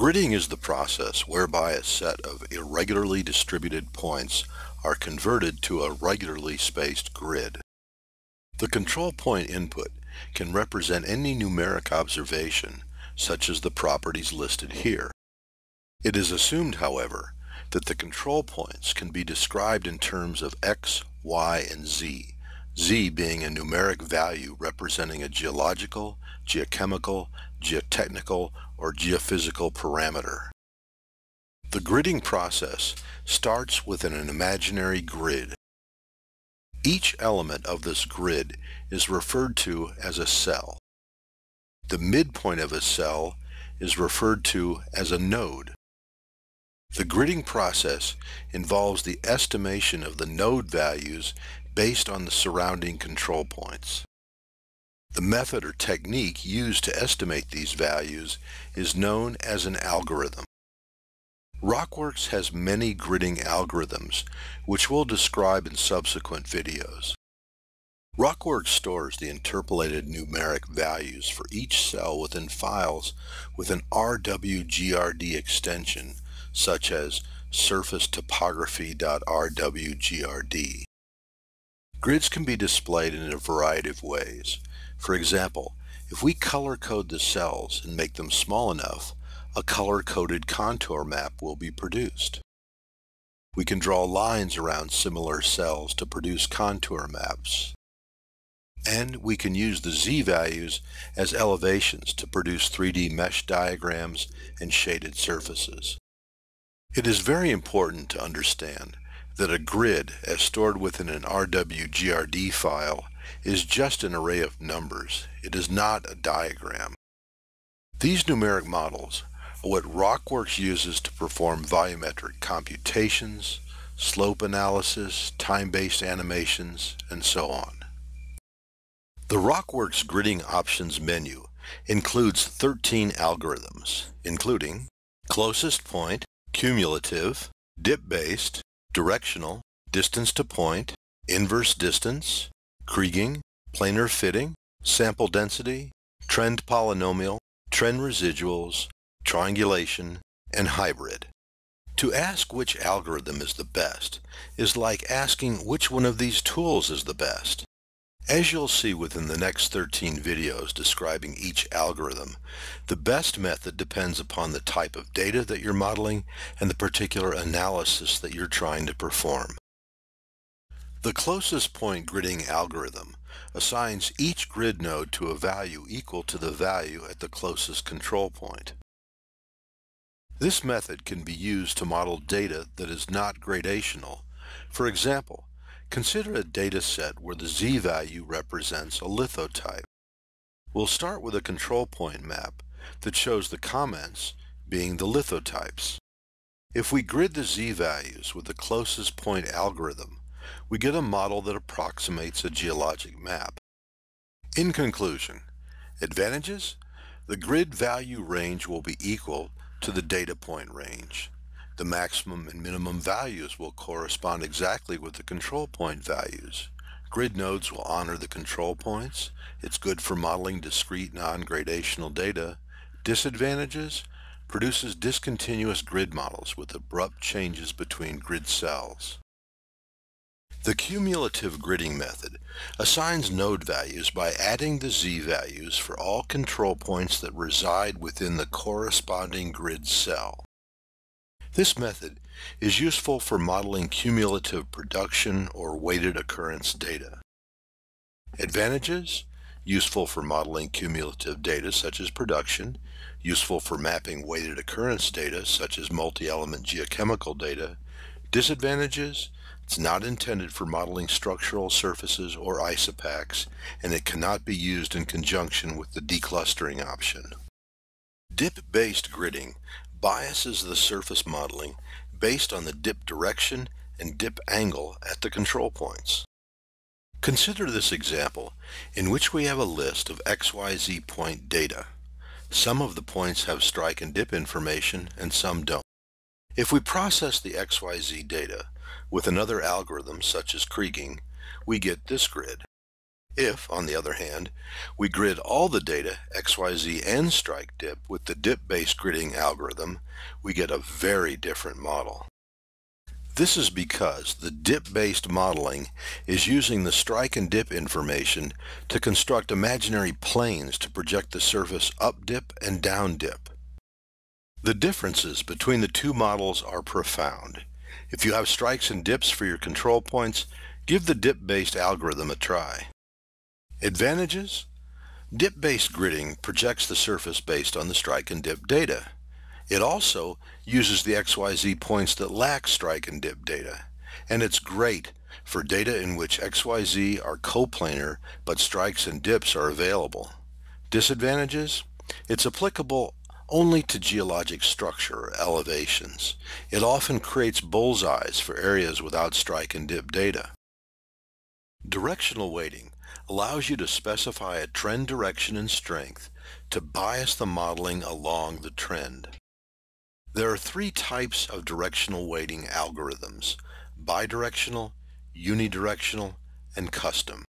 Gridding is the process whereby a set of irregularly distributed points are converted to a regularly spaced grid. The control point input can represent any numeric observation, such as the properties listed here. It is assumed, however, that the control points can be described in terms of x, y, and z, z being a numeric value representing a geological, geochemical, geotechnical, or geophysical parameter. The gridding process starts with an imaginary grid. Each element of this grid is referred to as a cell. The midpoint of a cell is referred to as a node. The gridding process involves the estimation of the node values based on the surrounding control points. The method or technique used to estimate these values is known as an algorithm. Rockworks has many gridding algorithms, which we'll describe in subsequent videos. Rockworks stores the interpolated numeric values for each cell within files with an RWGRD extension, such as surfacetopography.rwgrd. Grids can be displayed in a variety of ways. For example, if we color code the cells and make them small enough, a color-coded contour map will be produced. We can draw lines around similar cells to produce contour maps. And we can use the z-values as elevations to produce 3D mesh diagrams and shaded surfaces. It is very important to understand that a grid, as stored within an RWGRD file, is just an array of numbers. It is not a diagram. These numeric models are what Rockworks uses to perform volumetric computations, slope analysis, time-based animations, and so on. The Rockworks Gridding Options menu includes 13 algorithms, including closest point, cumulative, dip-based, directional, distance to point, inverse distance, Kriging, planar fitting, sample density, trend polynomial, trend residuals, triangulation, and hybrid. To ask which algorithm is the best is like asking which one of these tools is the best. As you'll see within the next 13 videos describing each algorithm, the best method depends upon the type of data that you're modeling and the particular analysis that you're trying to perform. The closest point gridding algorithm assigns each grid node to a value equal to the value at the closest control point. This method can be used to model data that is not gradational. For example, consider a data set where the z-value represents a lithotype. We'll start with a control point map that shows the comments being the lithotypes. If we grid the z-values with the closest point algorithm, we get a model that approximates a geologic map. In conclusion, advantages? The grid value range will be equal to the data point range. The maximum and minimum values will correspond exactly with the control point values. Grid nodes will honor the control points. It's good for modeling discrete non-gradational data. Disadvantages? Produces discontinuous grid models with abrupt changes between grid cells. The cumulative gridding method assigns node values by adding the z-values for all control points that reside within the corresponding grid cell. This method is useful for modeling cumulative production or weighted occurrence data. Advantages? Useful for modeling cumulative data such as production, useful for mapping weighted occurrence data such as multi-element geochemical data. Disadvantages? It's not intended for modeling structural surfaces or isopachs, and it cannot be used in conjunction with the declustering option. Dip-based gridding biases the surface modeling based on the dip direction and dip angle at the control points. Consider this example in which we have a list of XYZ point data. Some of the points have strike and dip information and some don't. If we process the XYZ data with another algorithm such as Kriging, we get this grid. If, on the other hand, we grid all the data, XYZ and strike dip with the dip-based gridding algorithm, we get a very different model. This is because the dip-based modeling is using the strike and dip information to construct imaginary planes to project the surface up dip and down dip. The differences between the two models are profound. If you have strikes and dips for your control points, give the dip-based algorithm a try. Advantages? Dip-based gridding projects the surface based on the strike and dip data. It also uses the XYZ points that lack strike and dip data, and it's great for data in which XYZ are coplanar but strikes and dips are available. Disadvantages? It's applicable only to geologic structure or elevations. It often creates bullseyes for areas without strike and dip data. Directional weighting allows you to specify a trend direction and strength to bias the modeling along the trend. There are three types of directional weighting algorithms, bidirectional, unidirectional, and custom.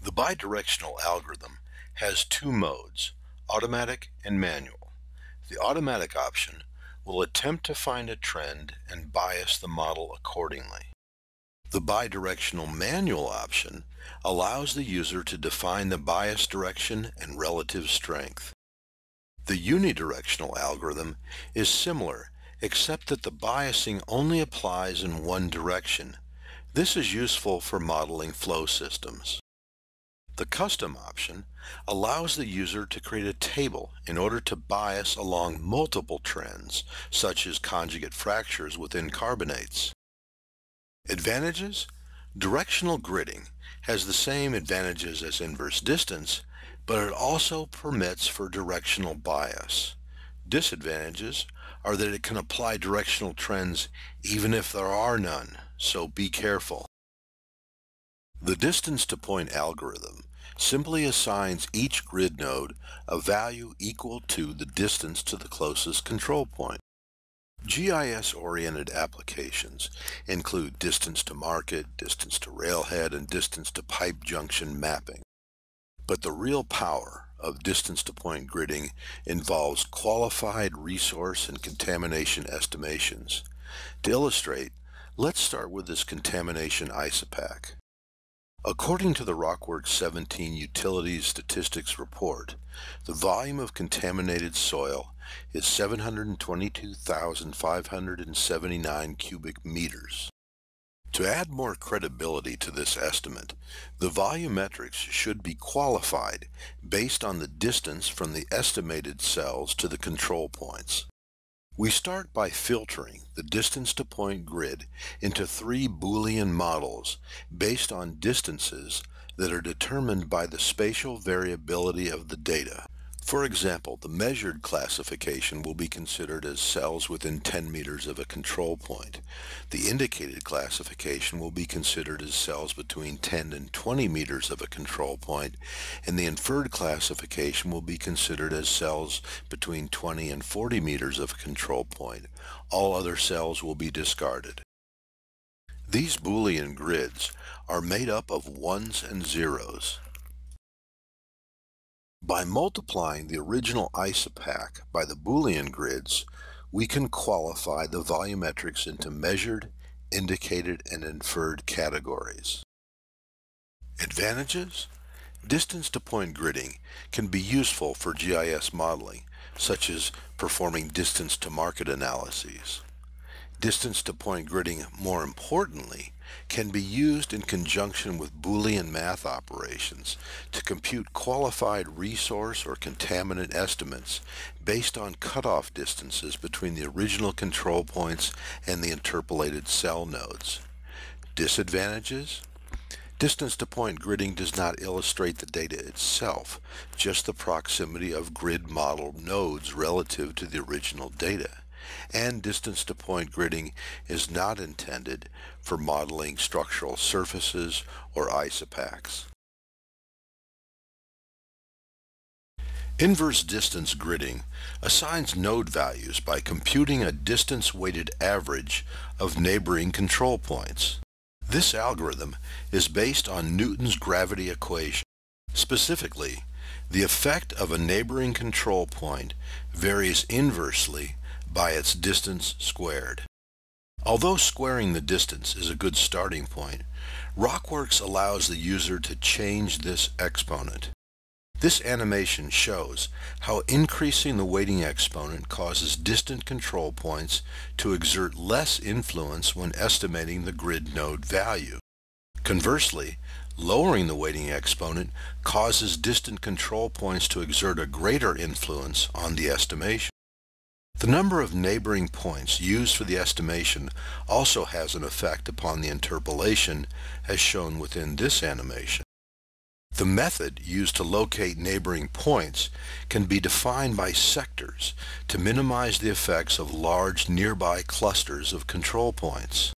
The bidirectional algorithm has two modes, automatic and manual. The automatic option will attempt to find a trend and bias the model accordingly. The bidirectional manual option allows the user to define the bias direction and relative strength. The unidirectional algorithm is similar except that the biasing only applies in one direction. This is useful for modeling flow systems. The custom option allows the user to create a table in order to bias along multiple trends, such as conjugate fractures within carbonates. Advantages? Directional gridding has the same advantages as inverse distance, but it also permits for directional bias. Disadvantages are that it can apply directional trends even if there are none, so be careful. The distance to point algorithm simply assigns each grid node a value equal to the distance to the closest control point. GIS-oriented applications include distance to market, distance to railhead, and distance to pipe junction mapping. But the real power of distance-to-point gridding involves qualified resource and contamination estimations. To illustrate, let's start with this contamination isopach. According to the Rockworks 17 Utilities Statistics Report, the volume of contaminated soil is 722,579 cubic meters. To add more credibility to this estimate, the volumetrics should be qualified based on the distance from the estimated cells to the control points. We start by filtering the distance to point grid into three Boolean models based on distances that are determined by the spatial variability of the data. For example, the measured classification will be considered as cells within 10 meters of a control point. The indicated classification will be considered as cells between 10 and 20 meters of a control point, and the inferred classification will be considered as cells between 20 and 40 meters of a control point. All other cells will be discarded. These Boolean grids are made up of ones and zeros. By multiplying the original isopach by the Boolean grids, we can qualify the volumetrics into measured, indicated, and inferred categories. Advantages? Distance to point gridding can be useful for GIS modeling, such as performing distance to market analyses. Distance to point gridding, more importantly, can be used in conjunction with Boolean math operations to compute qualified resource or contaminant estimates based on cutoff distances between the original control points and the interpolated cell nodes. Disadvantages? Distance to point gridding does not illustrate the data itself, just the proximity of grid model nodes relative to the original data and distance to point gridding is not intended for modeling structural surfaces or isopachs. Inverse distance gridding assigns node values by computing a distance-weighted average of neighboring control points. This algorithm is based on Newton's gravity equation. Specifically, the effect of a neighboring control point varies inversely by its distance squared. Although squaring the distance is a good starting point, RockWorks allows the user to change this exponent. This animation shows how increasing the weighting exponent causes distant control points to exert less influence when estimating the grid node value. Conversely, lowering the weighting exponent causes distant control points to exert a greater influence on the estimation. The number of neighboring points used for the estimation also has an effect upon the interpolation as shown within this animation. The method used to locate neighboring points can be defined by sectors to minimize the effects of large nearby clusters of control points.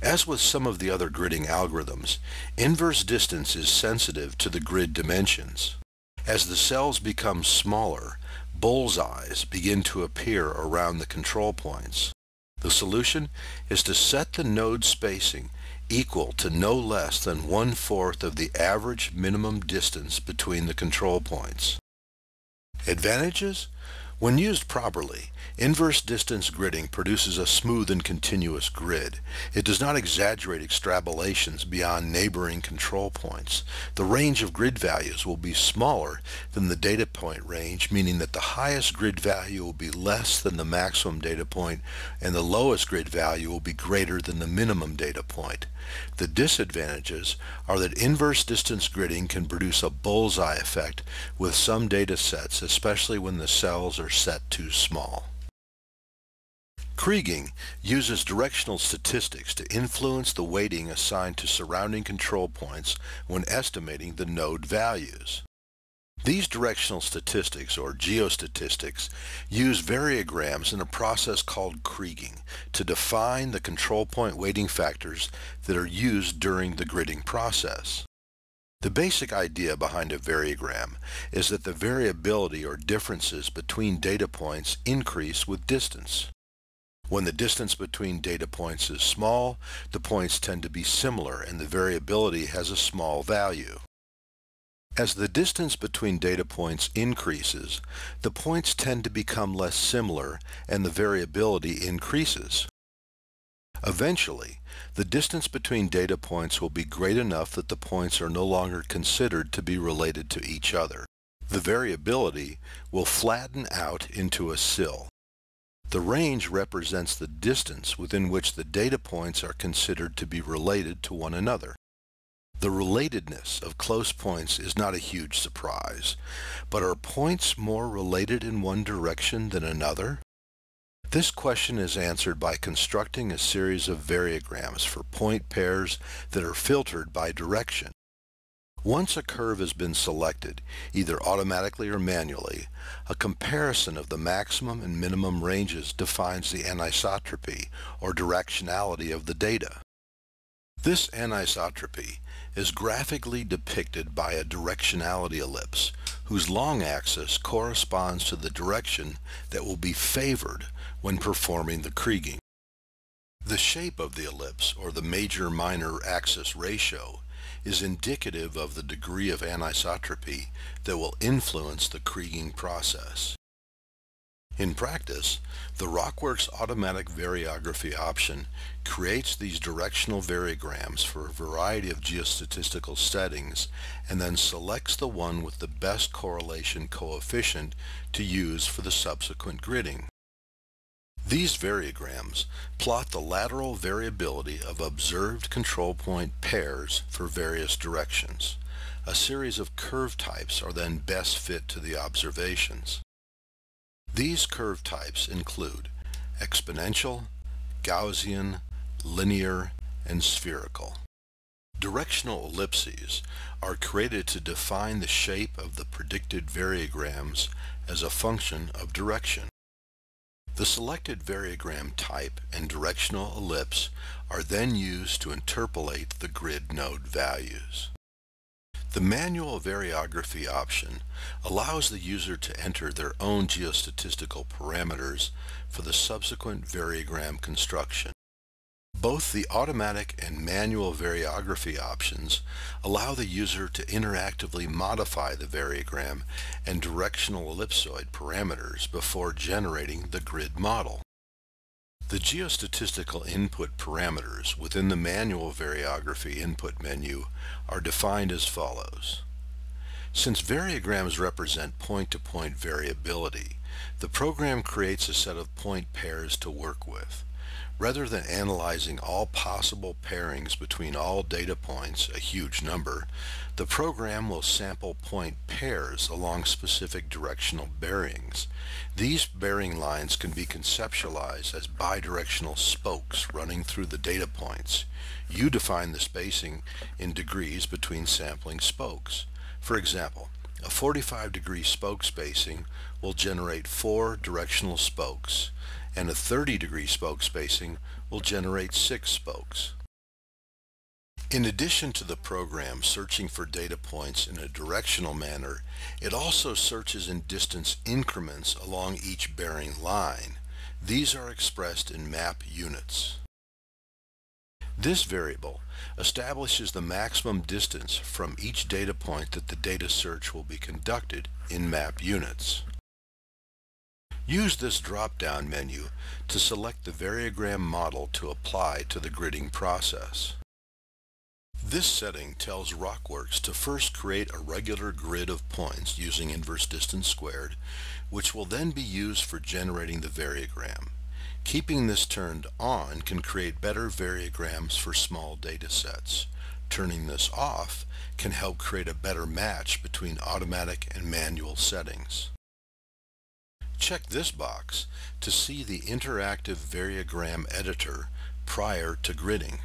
As with some of the other gridding algorithms, inverse distance is sensitive to the grid dimensions. As the cells become smaller, bullseyes begin to appear around the control points. The solution is to set the node spacing equal to no less than one-fourth of the average minimum distance between the control points. Advantages? When used properly, inverse distance gridding produces a smooth and continuous grid. It does not exaggerate extrapolations beyond neighboring control points. The range of grid values will be smaller than the data point range, meaning that the highest grid value will be less than the maximum data point and the lowest grid value will be greater than the minimum data point. The disadvantages are that inverse distance gridding can produce a bullseye effect with some data sets, especially when the cells are set too small. Kriging uses directional statistics to influence the weighting assigned to surrounding control points when estimating the node values. These directional statistics, or geostatistics, use variograms in a process called Kriging to define the control point weighting factors that are used during the gridding process. The basic idea behind a variogram is that the variability or differences between data points increase with distance. When the distance between data points is small, the points tend to be similar and the variability has a small value. As the distance between data points increases, the points tend to become less similar and the variability increases. Eventually, the distance between data points will be great enough that the points are no longer considered to be related to each other. The variability will flatten out into a sill. The range represents the distance within which the data points are considered to be related to one another. The relatedness of close points is not a huge surprise, but are points more related in one direction than another? This question is answered by constructing a series of variograms for point pairs that are filtered by direction. Once a curve has been selected, either automatically or manually, a comparison of the maximum and minimum ranges defines the anisotropy, or directionality of the data. This anisotropy is graphically depicted by a directionality ellipse, whose long axis corresponds to the direction that will be favored when performing the kriging. The shape of the ellipse, or the major-minor axis ratio, is indicative of the degree of anisotropy that will influence the kriging process. In practice, the RockWorks Automatic Variography option creates these directional variograms for a variety of geostatistical settings and then selects the one with the best correlation coefficient to use for the subsequent gridding. These variograms plot the lateral variability of observed control point pairs for various directions. A series of curve types are then best fit to the observations. These curve types include exponential, Gaussian, linear, and spherical. Directional ellipses are created to define the shape of the predicted variograms as a function of direction. The selected variogram type and directional ellipse are then used to interpolate the grid node values. The manual variography option allows the user to enter their own geostatistical parameters for the subsequent variogram construction. Both the automatic and manual variography options allow the user to interactively modify the variogram and directional ellipsoid parameters before generating the grid model. The geostatistical input parameters within the manual variography input menu are defined as follows. Since variograms represent point-to-point -point variability, the program creates a set of point pairs to work with. Rather than analyzing all possible pairings between all data points, a huge number, the program will sample point pairs along specific directional bearings. These bearing lines can be conceptualized as bidirectional spokes running through the data points. You define the spacing in degrees between sampling spokes. For example, a 45 degree spoke spacing will generate four directional spokes and a 30 degree spoke spacing will generate six spokes. In addition to the program searching for data points in a directional manner, it also searches in distance increments along each bearing line. These are expressed in map units. This variable establishes the maximum distance from each data point that the data search will be conducted in map units. Use this drop-down menu to select the variogram model to apply to the gridding process. This setting tells RockWorks to first create a regular grid of points using inverse distance squared, which will then be used for generating the variogram. Keeping this turned on can create better variograms for small data sets. Turning this off can help create a better match between automatic and manual settings. Check this box to see the interactive variogram editor prior to gridding.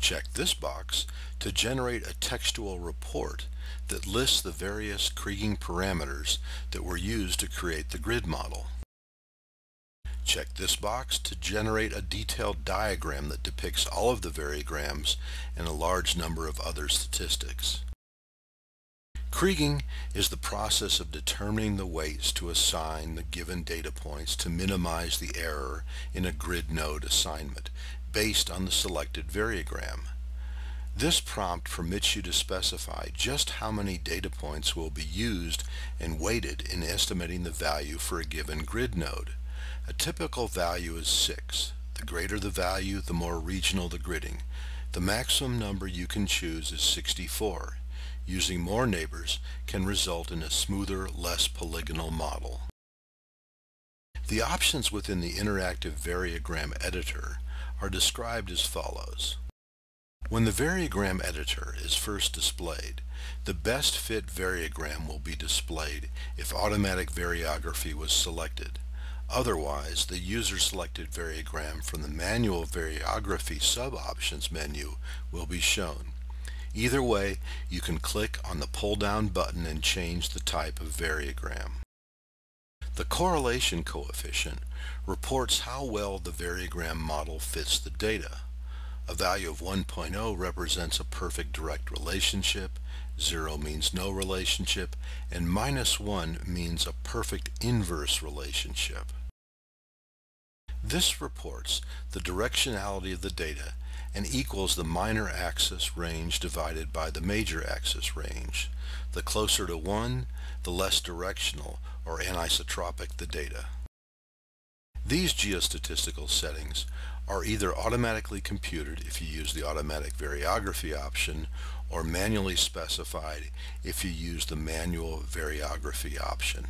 Check this box to generate a textual report that lists the various kriging parameters that were used to create the grid model. Check this box to generate a detailed diagram that depicts all of the variograms and a large number of other statistics. Kriging is the process of determining the weights to assign the given data points to minimize the error in a grid node assignment based on the selected variogram. This prompt permits you to specify just how many data points will be used and weighted in estimating the value for a given grid node. A typical value is 6. The greater the value, the more regional the gridding. The maximum number you can choose is 64 using more neighbors can result in a smoother, less polygonal model. The options within the interactive variogram editor are described as follows. When the variogram editor is first displayed, the best fit variogram will be displayed if automatic variography was selected. Otherwise, the user-selected variogram from the manual variography sub-options menu will be shown. Either way, you can click on the pull-down button and change the type of variogram. The correlation coefficient reports how well the variogram model fits the data. A value of 1.0 represents a perfect direct relationship, 0 means no relationship, and minus 1 means a perfect inverse relationship. This reports the directionality of the data and equals the minor axis range divided by the major axis range. The closer to 1, the less directional or anisotropic the data. These geostatistical settings are either automatically computed if you use the automatic variography option or manually specified if you use the manual variography option.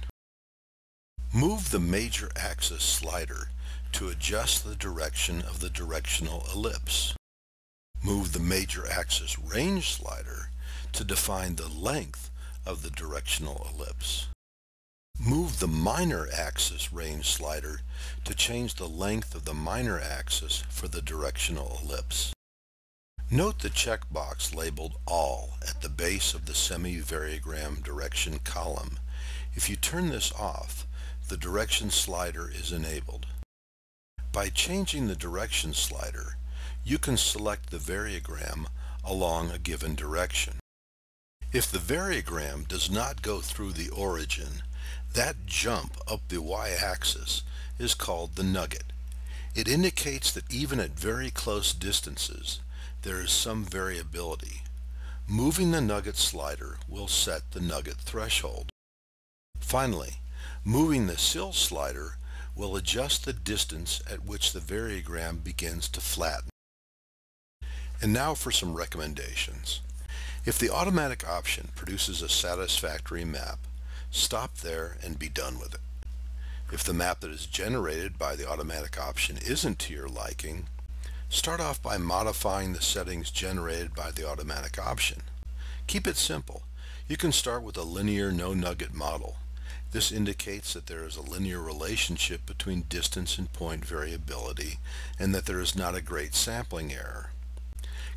Move the major axis slider to adjust the direction of the directional ellipse. Move the major axis range slider to define the length of the directional ellipse. Move the minor axis range slider to change the length of the minor axis for the directional ellipse. Note the checkbox labeled All at the base of the semi-variogram direction column. If you turn this off, the direction slider is enabled. By changing the direction slider, you can select the variogram along a given direction. If the variogram does not go through the origin, that jump up the y-axis is called the nugget. It indicates that even at very close distances, there is some variability. Moving the nugget slider will set the nugget threshold. Finally, moving the sill slider will adjust the distance at which the variogram begins to flatten. And now for some recommendations. If the automatic option produces a satisfactory map, stop there and be done with it. If the map that is generated by the automatic option isn't to your liking, start off by modifying the settings generated by the automatic option. Keep it simple. You can start with a linear no-nugget model. This indicates that there is a linear relationship between distance and point variability and that there is not a great sampling error.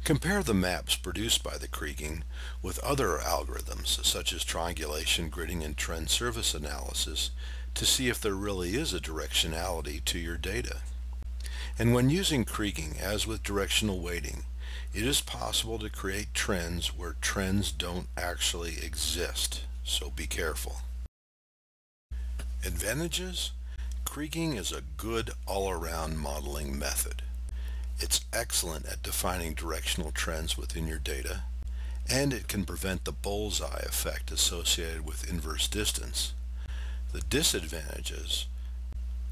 Compare the maps produced by the Kriging with other algorithms such as triangulation, gridding, and trend surface analysis to see if there really is a directionality to your data. And when using Kriging, as with directional weighting, it is possible to create trends where trends don't actually exist, so be careful. Advantages? Kriging is a good all-around modeling method. It's excellent at defining directional trends within your data, and it can prevent the bullseye effect associated with inverse distance. The disadvantages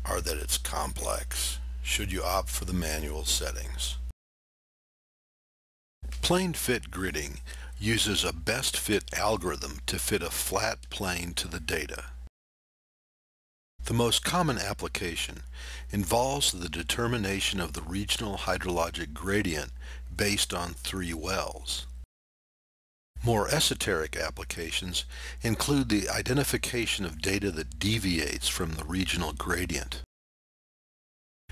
are that it's complex, should you opt for the manual settings. Plane fit gridding uses a best fit algorithm to fit a flat plane to the data. The most common application involves the determination of the regional hydrologic gradient based on three wells. More esoteric applications include the identification of data that deviates from the regional gradient.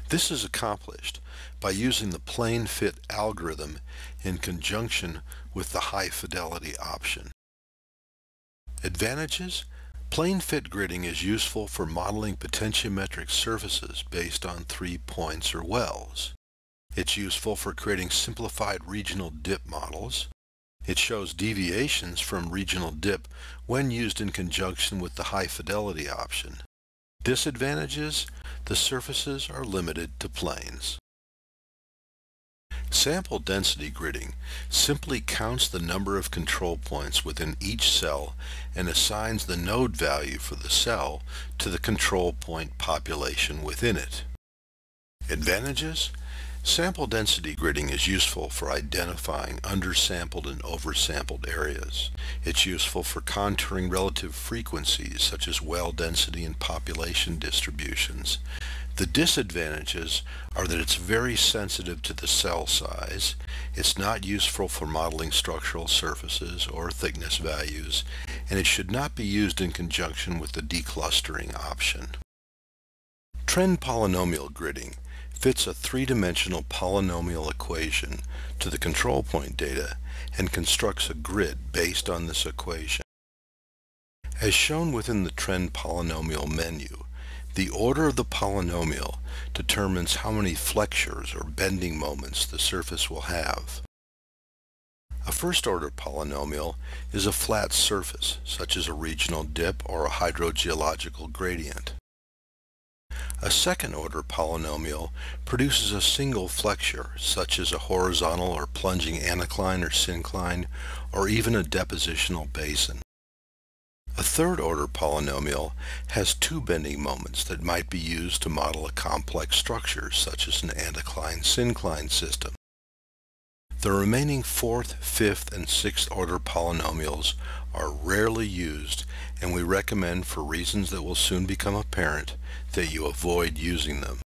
This is accomplished by using the plane fit algorithm in conjunction with the high fidelity option. Advantages Plane fit gridding is useful for modeling potentiometric surfaces based on three points or wells. It's useful for creating simplified regional dip models. It shows deviations from regional dip when used in conjunction with the high fidelity option. Disadvantages, the surfaces are limited to planes. Sample density gridding simply counts the number of control points within each cell and assigns the node value for the cell to the control point population within it. Advantages? Sample density gridding is useful for identifying undersampled and oversampled areas. It's useful for contouring relative frequencies such as well density and population distributions. The disadvantages are that it's very sensitive to the cell size, it's not useful for modeling structural surfaces or thickness values, and it should not be used in conjunction with the declustering option. Trend polynomial gridding fits a three-dimensional polynomial equation to the control point data and constructs a grid based on this equation. As shown within the trend polynomial menu, the order of the polynomial determines how many flexures or bending moments the surface will have. A first-order polynomial is a flat surface, such as a regional dip or a hydrogeological gradient. A second-order polynomial produces a single flexure, such as a horizontal or plunging anticline or syncline, or even a depositional basin. A third-order polynomial has two bending moments that might be used to model a complex structure, such as an anticline-syncline system. The remaining fourth, fifth, and sixth-order polynomials are rarely used, and we recommend, for reasons that will soon become apparent, that you avoid using them.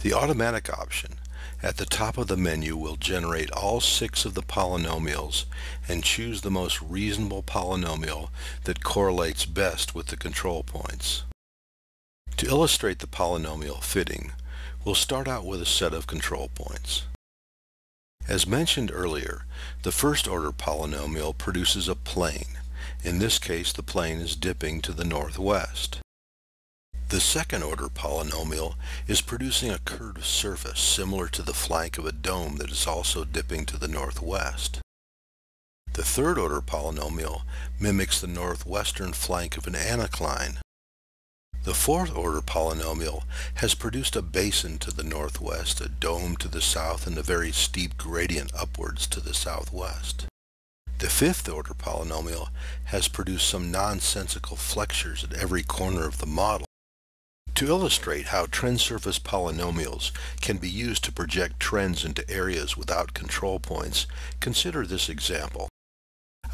The automatic option at the top of the menu will generate all six of the polynomials and choose the most reasonable polynomial that correlates best with the control points. To illustrate the polynomial fitting, we'll start out with a set of control points. As mentioned earlier, the first order polynomial produces a plane. In this case, the plane is dipping to the northwest. The second order polynomial is producing a curved surface similar to the flank of a dome that is also dipping to the northwest. The third order polynomial mimics the northwestern flank of an anticline. The fourth order polynomial has produced a basin to the northwest, a dome to the south, and a very steep gradient upwards to the southwest. The fifth order polynomial has produced some nonsensical flexures at every corner of the model. To illustrate how trend surface polynomials can be used to project trends into areas without control points, consider this example.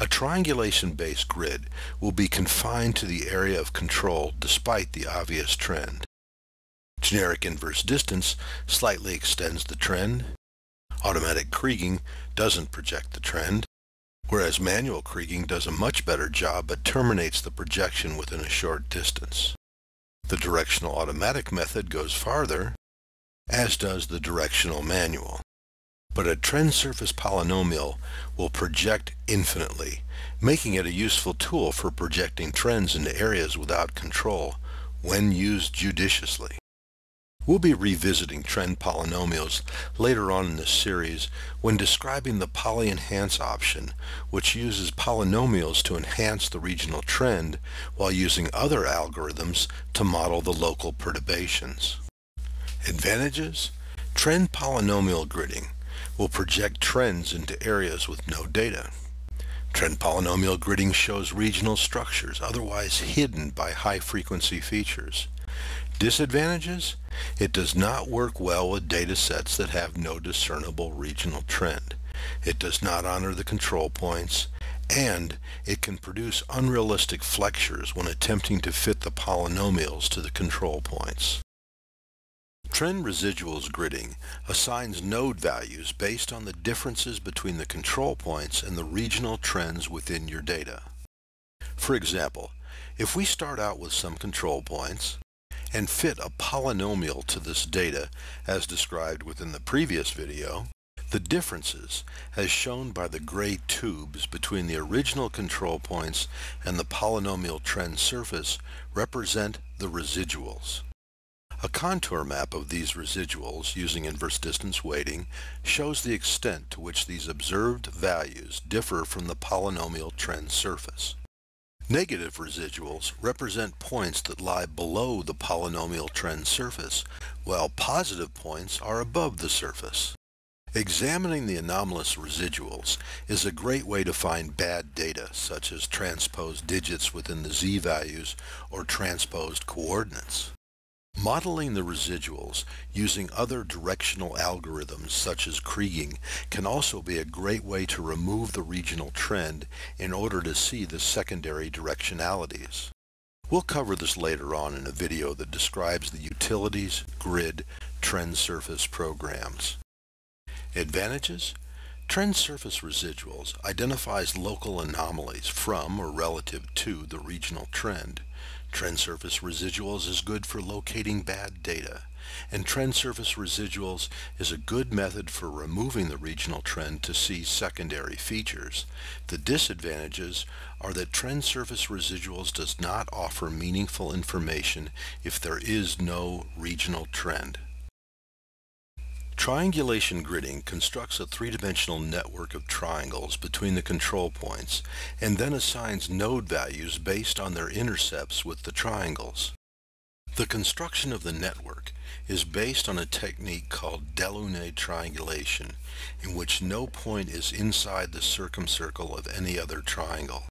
A triangulation-based grid will be confined to the area of control despite the obvious trend. Generic inverse distance slightly extends the trend. Automatic kriging doesn't project the trend, whereas manual kriging does a much better job but terminates the projection within a short distance. The directional automatic method goes farther, as does the directional manual. But a trend surface polynomial will project infinitely, making it a useful tool for projecting trends into areas without control when used judiciously. We'll be revisiting trend polynomials later on in this series when describing the poly-enhance option, which uses polynomials to enhance the regional trend while using other algorithms to model the local perturbations. Advantages? Trend polynomial gridding will project trends into areas with no data. Trend polynomial gridding shows regional structures otherwise hidden by high-frequency features. Disadvantages? It does not work well with data sets that have no discernible regional trend. It does not honor the control points, and it can produce unrealistic flexures when attempting to fit the polynomials to the control points. Trend residuals gridding assigns node values based on the differences between the control points and the regional trends within your data. For example, if we start out with some control points, and fit a polynomial to this data as described within the previous video, the differences, as shown by the gray tubes between the original control points and the polynomial trend surface, represent the residuals. A contour map of these residuals using inverse distance weighting shows the extent to which these observed values differ from the polynomial trend surface. Negative residuals represent points that lie below the polynomial trend surface, while positive points are above the surface. Examining the anomalous residuals is a great way to find bad data, such as transposed digits within the z-values or transposed coordinates. Modeling the residuals using other directional algorithms such as Kriging can also be a great way to remove the regional trend in order to see the secondary directionalities. We'll cover this later on in a video that describes the utilities, grid, trend surface programs. Advantages? Trend surface residuals identifies local anomalies from or relative to the regional trend. Trend surface residuals is good for locating bad data, and trend surface residuals is a good method for removing the regional trend to see secondary features. The disadvantages are that trend surface residuals does not offer meaningful information if there is no regional trend. Triangulation gridding constructs a three-dimensional network of triangles between the control points and then assigns node values based on their intercepts with the triangles. The construction of the network is based on a technique called Delaunay triangulation in which no point is inside the circumcircle of any other triangle.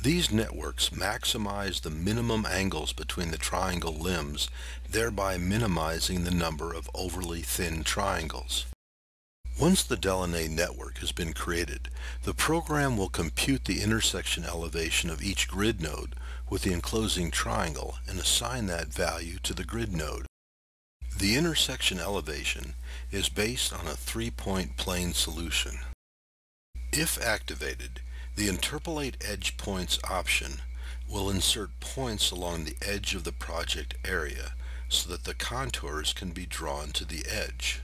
These networks maximize the minimum angles between the triangle limbs, thereby minimizing the number of overly thin triangles. Once the Delaunay network has been created, the program will compute the intersection elevation of each grid node with the enclosing triangle and assign that value to the grid node. The intersection elevation is based on a three-point plane solution. If activated, the Interpolate Edge Points option will insert points along the edge of the project area so that the contours can be drawn to the edge.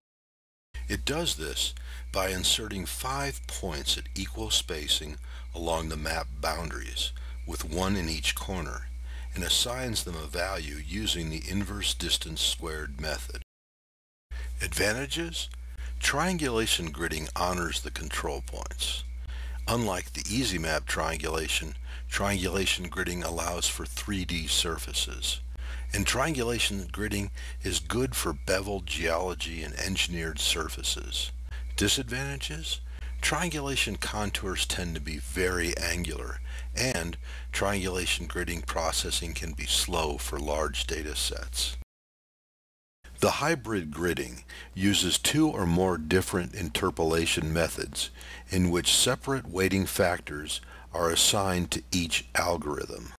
It does this by inserting five points at equal spacing along the map boundaries, with one in each corner, and assigns them a value using the inverse distance squared method. Advantages? Triangulation gridding honors the control points. Unlike the EasyMap triangulation, triangulation gridding allows for 3D surfaces. And triangulation gridding is good for beveled geology and engineered surfaces. Disadvantages? Triangulation contours tend to be very angular, and triangulation gridding processing can be slow for large data sets. The hybrid gridding uses two or more different interpolation methods in which separate weighting factors are assigned to each algorithm.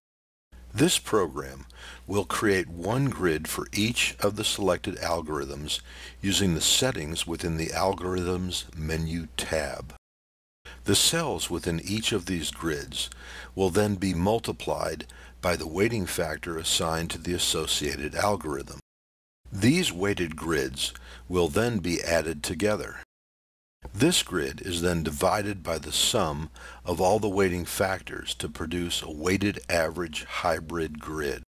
This program will create one grid for each of the selected algorithms using the settings within the Algorithms menu tab. The cells within each of these grids will then be multiplied by the weighting factor assigned to the associated algorithm. These weighted grids will then be added together. This grid is then divided by the sum of all the weighting factors to produce a weighted average hybrid grid.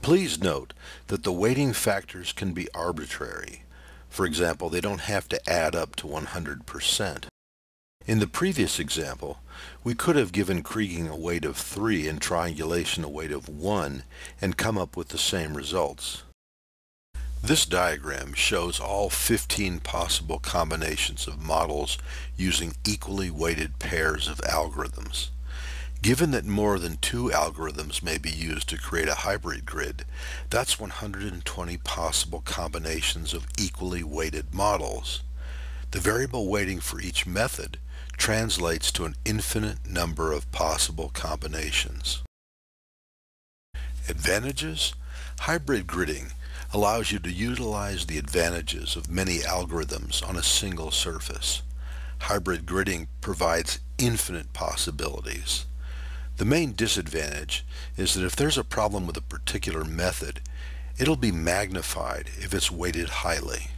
Please note that the weighting factors can be arbitrary. For example, they don't have to add up to 100%. In the previous example, we could have given kriging a weight of 3 and triangulation a weight of 1 and come up with the same results. This diagram shows all 15 possible combinations of models using equally weighted pairs of algorithms. Given that more than two algorithms may be used to create a hybrid grid, that's 120 possible combinations of equally weighted models. The variable weighting for each method translates to an infinite number of possible combinations. Advantages? Hybrid gridding allows you to utilize the advantages of many algorithms on a single surface. Hybrid gridding provides infinite possibilities. The main disadvantage is that if there's a problem with a particular method, it'll be magnified if it's weighted highly.